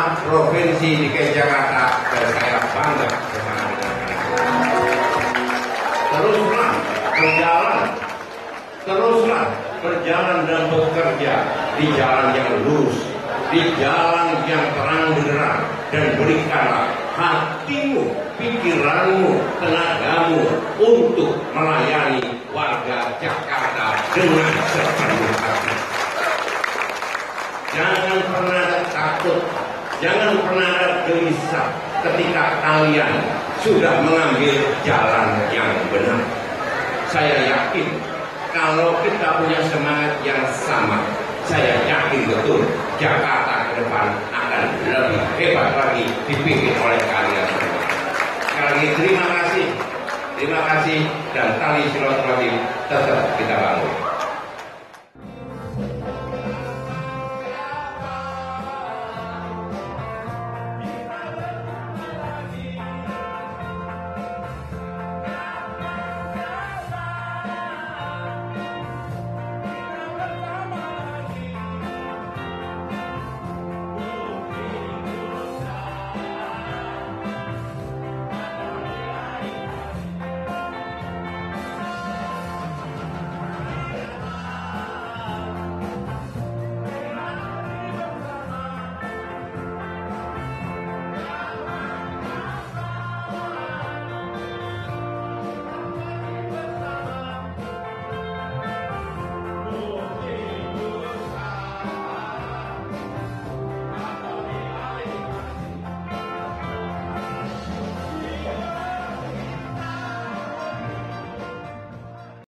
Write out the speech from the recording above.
Provinsi DKI Jakarta dan saya bangga bersama dengan Teruslah berjalan, teruslah berjalan dan bekerja di jalan yang lurus, di jalan yang terang benderang dan berikanlah hatimu, pikiranmu, tenagamu untuk melayani warga Jakarta dengan sepenuh hati. Jangan pernah takut, jangan pernah gelisah ketika kalian sudah mengambil jalan yang benar. Saya yakin kalau kita punya semangat yang sama, saya yakin betul Jakarta ke depan akan lebih hebat lagi dipimpin oleh kalian semua. Sekali lagi terima kasih, terima kasih dan tali silaturahim tetap kita bangun.